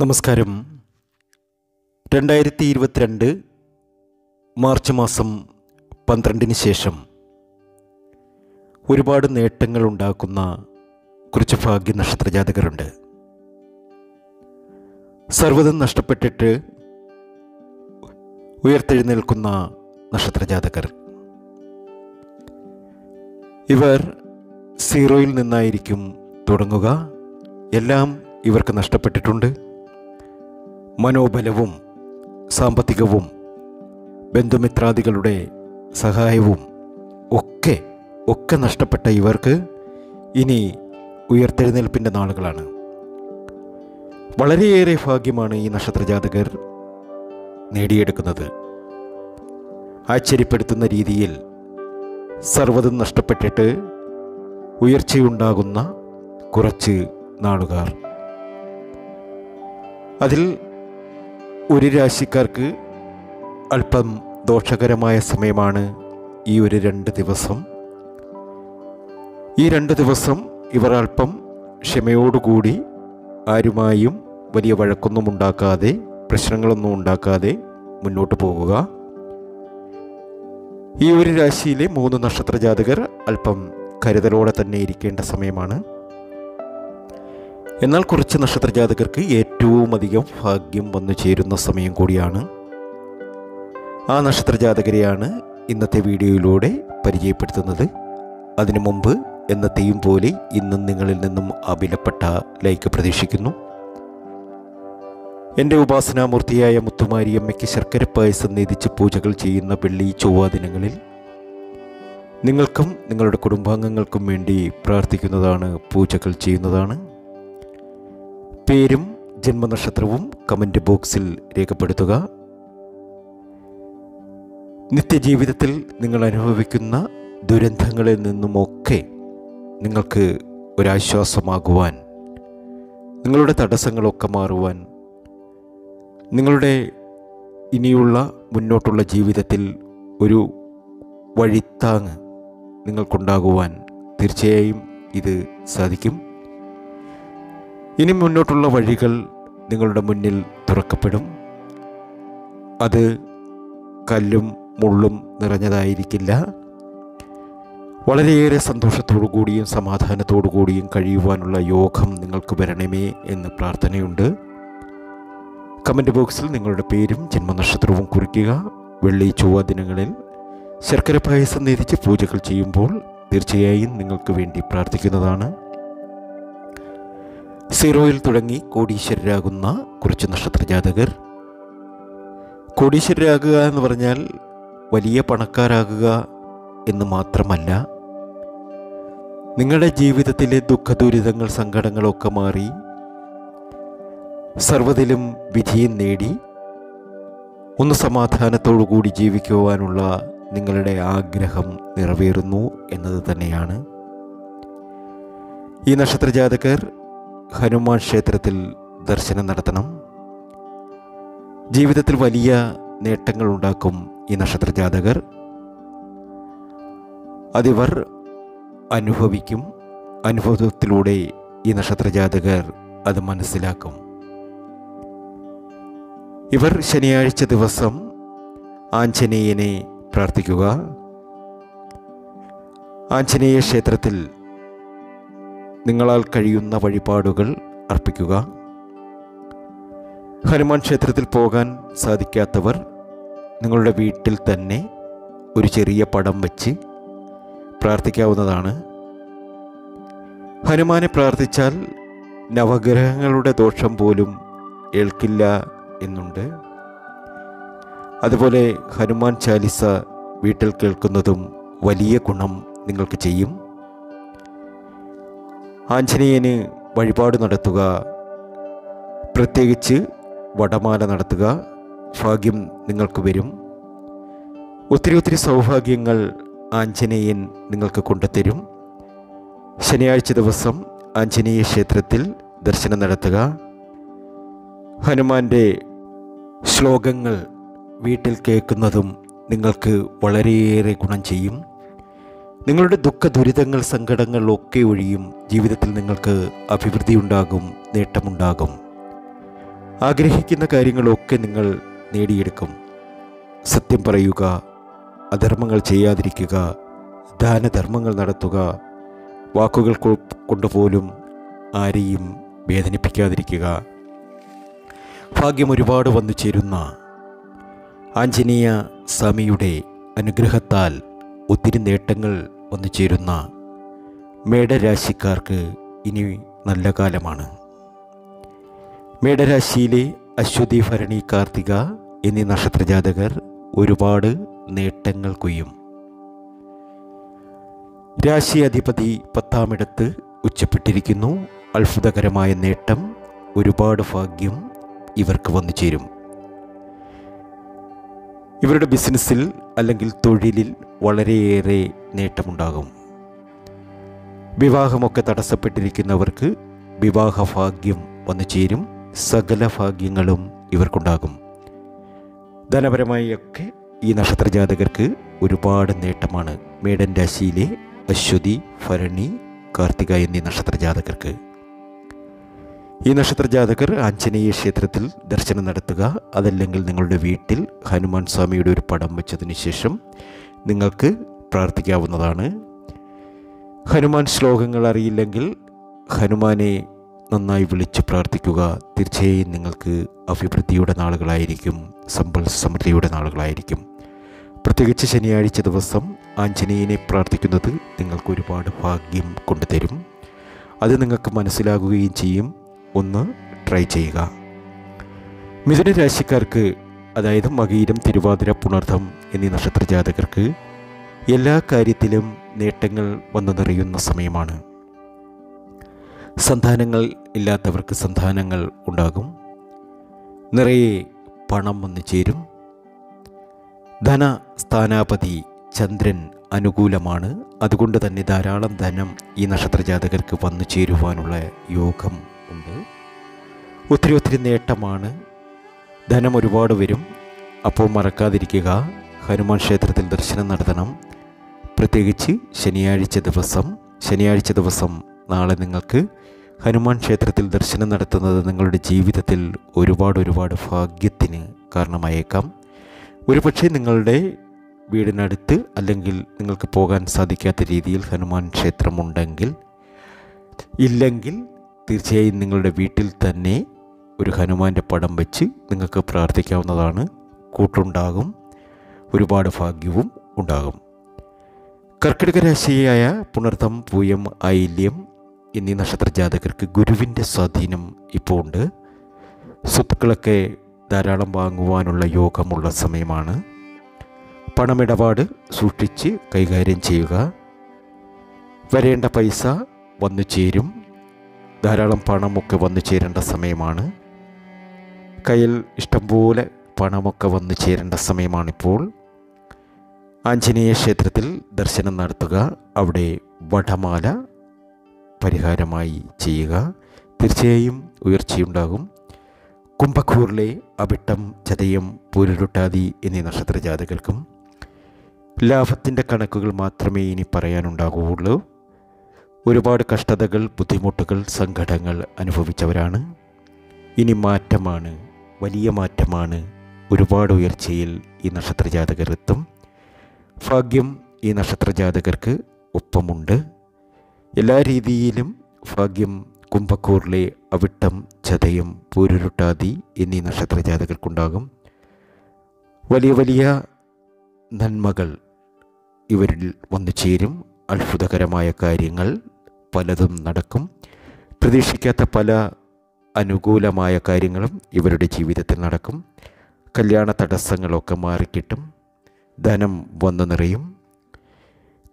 നമസ്കാരം. രണ്ടായിരത്തി ഇരുപത്തിരണ്ട് മാർച്ച് മാസം പന്ത്രണ്ടിന് ശേഷം ഒരുപാട് നേട്ടങ്ങൾ ഉണ്ടാക്കുന്ന കുറച്ച് ഭാഗ്യ നക്ഷത്രജാതകരുണ്ട്. സർവതം നഷ്ടപ്പെട്ടിട്ട് ഉയർത്തെഴുന്നേൽക്കുന്ന നക്ഷത്രജാതകർ. ഇവർ സീറോയിൽ നിന്നായിരിക്കും തുടങ്ങുക. എല്ലാം ഇവർക്ക് നഷ്ടപ്പെട്ടിട്ടുണ്ട്. മനോബലവും സാമ്പത്തികവും ബന്ധുമിത്രാദികളുടെ സഹായവും ഒക്കെ ഒക്കെ നഷ്ടപ്പെട്ട ഇവർക്ക് ഇനി ഉയർത്തെഴുന്നേൽപ്പിന്റെ നാളുകളാണ്. വളരെയേറെ ഭാഗ്യമാണ് ഈ നക്ഷത്രജാതകർ നേടിയെടുക്കുന്നത്. ആശ്ചര്യപ്പെടുത്തുന്ന രീതിയിൽ സർവതും നഷ്ടപ്പെട്ടിട്ട് ഉയർച്ചയുണ്ടാകുന്ന കുറച്ച് നാളുകാർ. അതിൽ ഒരു രാശിക്കാർക്ക് അല്പം ദോഷകരമായ സമയമാണ് ഈ ഒരു രണ്ട് ദിവസം. ഈ രണ്ട് ദിവസം ഇവർ അല്പം ക്ഷമയോടുകൂടി ആരുമായും വലിയ വഴക്കൊന്നും ഉണ്ടാക്കാതെ പ്രശ്നങ്ങളൊന്നും ഉണ്ടാക്കാതെ മുന്നോട്ട് പോകുക. ഈ ഒരു രാശിയിലെ മൂന്ന് നക്ഷത്ര ജാതകർ അല്പം കരുതലോടെ തന്നെ ഇരിക്കേണ്ട സമയമാണ്. എന്നാൽ കുറച്ച് നക്ഷത്ര ജാതകർക്ക് ഏറ്റവും അധികം ഭാഗ്യം വന്നു ചേരുന്ന സമയം കൂടിയാണ്. ആ നക്ഷത്ര ജാതകരെയാണ് ഇന്നത്തെ വീഡിയോയിലൂടെ പരിചയപ്പെടുത്തുന്നത്. അതിനു മുമ്പ് എന്നത്തെയും പോലെ ഇന്നും നിങ്ങളിൽ നിന്നും അവിലപ്പെട്ട ലൈക്ക് പ്രതീക്ഷിക്കുന്നു. എന്റെ ഉപാസനാമൂർത്തിയായ മുത്തുമാരിയമ്മയ്ക്ക് ശർക്കര പായസം നീതിച്ച് പൂജകൾ ചെയ്യുന്ന വെള്ളി ചൊവ്വ ദിനങ്ങളിൽ നിങ്ങൾക്കും നിങ്ങളുടെ കുടുംബാംഗങ്ങൾക്കും വേണ്ടി പ്രാർത്ഥിക്കുന്നതാണ് പൂജകൾ ചെയ്യുന്നതാണ്. പേരും ജന്മനക്ഷത്രവും കമന്റ് ബോക്സിൽ രേഖപ്പെടുത്തുക. നിത്യജീവിതത്തിൽ നിങ്ങൾ അനുഭവിക്കുന്ന ദുരന്തങ്ങളിൽ നിന്നുമൊക്കെ നിങ്ങൾക്ക് ഒരാശ്വാസമാകുവാൻ നിങ്ങളുടെ തടസ്സങ്ങളൊക്കെ മാറുവാൻ നിങ്ങളുടെ ഇനിയുള്ള മുന്നോട്ടുള്ള ജീവിതത്തിൽ ഒരു വഴിത്താങ് നിങ്ങൾക്കുണ്ടാകുവാൻ തീർച്ചയായും ഇത് സാധിക്കും. ഇനി മുന്നോട്ടുള്ള വഴികൾ നിങ്ങളുടെ മുന്നിൽ തുറക്കപ്പെടും. അത് കല്ലും മുള്ളും നിറഞ്ഞതായിരിക്കില്ല. വളരെയേറെ സന്തോഷത്തോടു കൂടിയും സമാധാനത്തോടു കൂടിയും കഴിയുവാനുള്ള യോഗം നിങ്ങൾക്ക് വരണമേ എന്ന് പ്രാർത്ഥനയുണ്ട്. കമന്റ് ബോക്സിൽ നിങ്ങളുടെ പേരും ജന്മനക്ഷത്രവും കുറിക്കുക. വെള്ളി ചൊവ്വ ദിനങ്ങളിൽ ശർക്കര പായസം നേതിച്ച് പൂജകൾ ചെയ്യുമ്പോൾ തീർച്ചയായും നിങ്ങൾക്ക് വേണ്ടി പ്രാർത്ഥിക്കുന്നതാണ്. സീറോയിൽ തുടങ്ങി കോടീശ്വരരാകുന്ന കുറച്ച് നക്ഷത്ര ജാതകർ കോടീശ്വരരാകുക എന്ന് പറഞ്ഞാൽ വലിയ പണക്കാരാകുക എന്ന് മാത്രമല്ല നിങ്ങളുടെ ജീവിതത്തിലെ ദുഃഖദുരിതങ്ങൾ സങ്കടങ്ങളൊക്കെ മാറി സർവതിലും വിജയം നേടി ഒന്ന് സമാധാനത്തോടു കൂടി ജീവിക്കുവാനുള്ള നിങ്ങളുടെ ആഗ്രഹം നിറവേറുന്നു എന്നത് തന്നെയാണ്. ഈ നക്ഷത്രജാതകർ ഹനുമാൻ ക്ഷേത്രത്തിൽ ദർശനം നടത്തണം. ജീവിതത്തിൽ വലിയ നേട്ടങ്ങൾ ഉണ്ടാക്കും ഈ നക്ഷത്ര ജാതകർ. അതിവർ അനുഭവിക്കും. അനുഭവത്തിലൂടെ ഈ നക്ഷത്ര ജാതകർ അത് മനസ്സിലാക്കും. ഇവർ ശനിയാഴ്ച ദിവസം ആഞ്ജനേയനെ പ്രാർത്ഥിക്കുക. ആഞ്ജനേയ ക്ഷേത്രത്തിൽ നിങ്ങളാൽ കഴിയുന്ന വഴിപാടുകൾ അർപ്പിക്കുക. ഹനുമാൻ ക്ഷേത്രത്തിൽ പോകാൻ സാധിക്കാത്തവർ നിങ്ങളുടെ വീട്ടിൽ തന്നെ ഒരു ചെറിയ പടം വച്ച് പ്രാർത്ഥിക്കാവുന്നതാണ്. ഹനുമാനെ പ്രാർത്ഥിച്ചാൽ നവഗ്രഹങ്ങളുടെ ദോഷം പോലും ഏൽക്കില്ല എന്നുണ്ട്. അതുപോലെ ഹനുമാൻ ചാലിസ വീട്ടിൽ കേൾക്കുന്നതും വലിയ ഗുണം നിങ്ങൾക്ക് ചെയ്യും. ആഞ്ജനേയന് വഴിപാട് നടത്തുക. പ്രത്യേകിച്ച് വടമാല നടത്തുക. ഭാഗ്യം നിങ്ങൾക്ക് വരും. ഒത്തിരി ഒത്തിരി സൗഭാഗ്യങ്ങൾ ആഞ്ജനേയൻ നിങ്ങൾക്ക് കൊണ്ടുതരും. ശനിയാഴ്ച ദിവസം ആഞ്ജനേയ ക്ഷേത്രത്തിൽ ദർശനം നടത്തുക. ഹനുമാന്റെ ശ്ലോകങ്ങൾ വീട്ടിൽ കേൾക്കുന്നതും നിങ്ങൾക്ക് വളരെയേറെ ഗുണം ചെയ്യും. നിങ്ങളുടെ ദുഃഖ ദുരിതങ്ങൾ സങ്കടങ്ങൾ ഒക്കെ ഒഴിയും ജീവിതത്തിൽ നിങ്ങൾക്ക് അഭിവൃദ്ധി ഉണ്ടാകും നേട്ടമുണ്ടാകും. ആഗ്രഹിക്കുന്ന കാര്യങ്ങളൊക്കെ നിങ്ങൾ നേടിയെടുക്കും. സത്യം പറയുക അധർമ്മങ്ങൾ ചെയ്യാതിരിക്കുക ദാനധർമ്മങ്ങൾ നടത്തുക വാക്കുകൾ കൊണ്ടുപോലും ആരെയും വേദനിപ്പിക്കാതിരിക്കുക. ഭാഗ്യം ഒരുപാട് വന്നു ചേരുന്ന ആഞ്ജനേയ സ്വാമിയുടെ അനുഗ്രഹത്താൽ ഒത്തിരി നേട്ടങ്ങൾ വന്നു ചേരുന്ന മേടരാശിക്കാർക്ക് ഇനി നല്ല കാലമാണ്. മേടരാശിയിലെ അശ്വതി ഭരണി കാർത്തിക എന്നീ നക്ഷത്രജാതകർ ഒരുപാട് നേട്ടങ്ങൾ കൊയ്യും. രാശി അധിപതി പത്താമിടത്ത് ഉച്ചപ്പെട്ടിരിക്കുന്നു. അത്ഭുതകരമായ നേട്ടം ഒരുപാട് ഭാഗ്യം ഇവർക്ക് വന്നു ചേരും. ഇവരുടെ ബിസിനസ്സിൽ അല്ലെങ്കിൽ തൊഴിലിൽ വളരെയേറെ നേട്ടമുണ്ടാകും. വിവാഹമൊക്കെ തടസ്സപ്പെട്ടിരിക്കുന്നവർക്ക് വിവാഹ ഭാഗ്യം വന്നു ചേരും. സകല ഭാഗ്യങ്ങളും ഇവർക്കുണ്ടാകും. ധനപരമായി ഒക്കെ ഈ നക്ഷത്രജാതകർക്ക് ഒരുപാട് നേട്ടമാണ്. മേടൻ രാശിയിലെ അശ്വതി ഭരണി കാർത്തിക എന്നീ നക്ഷത്രജാതകർക്ക്. ഈ നക്ഷത്രജാതകർ ആഞ്ജനേയ ക്ഷേത്രത്തിൽ ദർശനം നടത്തുക. അതല്ലെങ്കിൽ നിങ്ങളുടെ വീട്ടിൽ ഹനുമാൻ സ്വാമിയുടെ ഒരു പടം വെച്ചതിന് ശേഷം നിങ്ങൾക്ക് പ്രാർത്ഥിക്കാവുന്നതാണ്. ഹനുമാൻ ശ്ലോകങ്ങൾ അറിയില്ലെങ്കിൽ ഹനുമാനെ നന്നായി വിളിച്ച് പ്രാർത്ഥിക്കുക. തീർച്ചയായും നിങ്ങൾക്ക് അഭിവൃദ്ധിയുടെ നാളുകളായിരിക്കും സമ്പൽ സമൃദ്ധിയുടെ നാളുകളായിരിക്കും. പ്രത്യേകിച്ച് ശനിയാഴ്ച ദിവസം ആഞ്ജനേയനെ പ്രാർത്ഥിക്കുന്നത് നിങ്ങൾക്ക് ഒരുപാട് ഭാഗ്യം കൊണ്ടുതരും. അത് നിങ്ങൾക്ക് മനസ്സിലാകുകയും ചെയ്യും. ഒന്ന് ട്രൈ ചെയ്യുക. മിഥുന രാശിക്കാർക്ക് അതായത് മകീരം തിരുവാതിര പുണർദ്ധം എന്നീ നക്ഷത്ര ജാതകർക്ക് എല്ലാ കാര്യത്തിലും നേട്ടങ്ങൾ വന്നു നിറയുന്ന സമയമാണ്. സന്താനങ്ങൾ ഇല്ലാത്തവർക്ക് സന്താനങ്ങൾ ഉണ്ടാകും. നിറയെ പണം വന്നു ചേരും. ധന സ്ഥാനാപതി ചന്ദ്രൻ അനുകൂലമാണ്. അതുകൊണ്ട് തന്നെ ധാരാളം ധനം ഈ നക്ഷത്ര ജാതകർക്ക് വന്നു ചേരുവാനുള്ള യോഗം ഉണ്ട്. ഒത്തിരി ഒത്തിരി നേട്ടമാണ്. ധനം ഒരുപാട് വരും. അപ്പോൾ മറക്കാതിരിക്കുക. ഹനുമാൻ ക്ഷേത്രത്തിൽ ദർശനം നടത്തണം. പ്രത്യേകിച്ച് ശനിയാഴ്ച ദിവസം. ശനിയാഴ്ച ദിവസം നാളെ നിങ്ങൾക്ക് ഹനുമാൻ ക്ഷേത്രത്തിൽ ദർശനം നടത്തുന്നത് നിങ്ങളുടെ ജീവിതത്തിൽ ഒരുപാട് ഒരുപാട് ഭാഗ്യത്തിന് കാരണമായേക്കാം. ഒരുപക്ഷെ നിങ്ങളുടെ വീടിനടുത്ത് അല്ലെങ്കിൽ നിങ്ങൾക്ക് പോകാൻ സാധിക്കാത്ത രീതിയിൽ ഹനുമാൻ ക്ഷേത്രമുണ്ടെങ്കിൽ ഇല്ലെങ്കിൽ തീർച്ചയായും നിങ്ങളുടെ വീട്ടിൽ തന്നെ ഒരു ഹനുമാന്റെ പടം വെച്ച് നിങ്ങൾക്ക് പ്രാർത്ഥിക്കാവുന്നതാണ്. കൂട്ടുണ്ടാകും. ഒരുപാട് ഭാഗ്യവും ഉണ്ടാകും. കർക്കിടക രാശിയായ പുണർത്തം പൂയം ഐല്യം എന്നീ നക്ഷത്രജാതകർക്ക് ഗുരുവിന്റെ സ്വാധീനം ഇപ്പോൾ ഉണ്ട്. സ്വത്തുക്കളൊക്കെ ധാരാളം വാങ്ങുവാനുള്ള യോഗമുള്ള സമയമാണ്. പണമിടപാട് സൂക്ഷിച്ച് കൈകാര്യം ചെയ്യുക. വരേണ്ട പൈസ വന്നു ചേരും. ധാരാളം പണമൊക്കെ വന്നു ചേരേണ്ട സമയമാണ്. കയ്യിൽ ഇഷ്ടംപോലെ പണമൊക്കെ വന്നു ചേരേണ്ട സമയമാണിപ്പോൾ. ആഞ്ജനേയ ക്ഷേത്രത്തിൽ ദർശനം നടത്തുക അവിടെ വടമാല പരിഹാരമായി ചെയ്യുക തീർച്ചയായും ഉയർച്ചയുണ്ടാകും. കുംഭക്കൂറിലെ അവിട്ടം ചതയം പൂരുരുട്ടാതി എന്നീ നക്ഷത്രജാതകൾക്കും ലാഭത്തിന്റെ കണക്കുകൾ മാത്രമേ ഇനി പറയാനുണ്ടാകുകയുള്ളൂ. ഒരുപാട് കഷ്ടതകൾ ബുദ്ധിമുട്ടുകൾ സങ്കടങ്ങൾ അനുഭവിച്ചവരാണ്. ഇനി മാറ്റമാണ് വലിയ മാറ്റമാണ് ഒരുപാട് ഉയർച്ചയിൽ ഈ നക്ഷത്രജാതകർ എത്തും ഭാഗ്യം ഈ നക്ഷത്രജാതകർക്ക് ഒപ്പമുണ്ട്. എല്ലാ രീതിയിലും ഭാഗ്യം കുംഭക്കൂറിലെ അവിട്ടം ചതയം പൂരുരുട്ടാതി എന്നീ നക്ഷത്രജാതകർക്കുണ്ടാകും. വലിയ വലിയ നന്മകൾ ഇവരിൽ വന്നു ചേരും അത്ഭുതകരമായ കാര്യങ്ങൾ പലതും നടക്കും. പ്രതീക്ഷിക്കാത്ത പല അനുകൂലമായ കാര്യങ്ങളും ഇവരുടെ ജീവിതത്തിൽ നടക്കും. കല്യാണ തടസ്സങ്ങളൊക്കെ മാറിക്കിട്ടും. ധനം വന്നു നിറയും.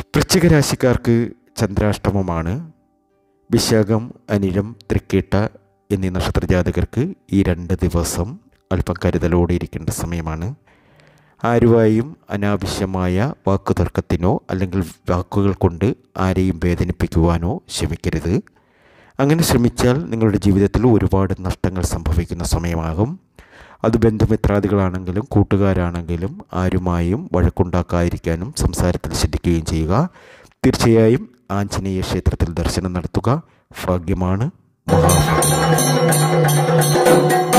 വൃശ്ചിക രാശിക്കാർക്ക് ചന്ദ്രാഷ്ടമമാണ്. വിശാഖം അനിലം തൃക്കേട്ട എന്നീ നക്ഷത്രജാതകർക്ക് ഈ രണ്ട് ദിവസം അല്പം കരുതലോടെ ഇരിക്കേണ്ട സമയമാണ്. ആരുമായും അനാവശ്യമായ വാക്കുതർക്കത്തിനോ അല്ലെങ്കിൽ വാക്കുകൾ കൊണ്ട് ആരെയും വേദനിപ്പിക്കുവാനോ ശ്രമിക്കരുത്. അങ്ങനെ ശ്രമിച്ചാൽ നിങ്ങളുടെ ജീവിതത്തിൽ ഒരുപാട് നഷ്ടങ്ങൾ സംഭവിക്കുന്ന സമയമാകും. അത് ബന്ധുമിത്രാദികളാണെങ്കിലും കൂട്ടുകാരാണെങ്കിലും ആരുമായും വഴക്കുണ്ടാക്കാതിരിക്കാനും സംസാരത്തിൽ ശ്രദ്ധിക്കുകയും ചെയ്യുക. തീർച്ചയായും ആഞ്ജനേയ ക്ഷേത്രത്തിൽ ദർശനം നടത്തുക. ഭാഗ്യമാണ്. മഹാഭാഗ്യം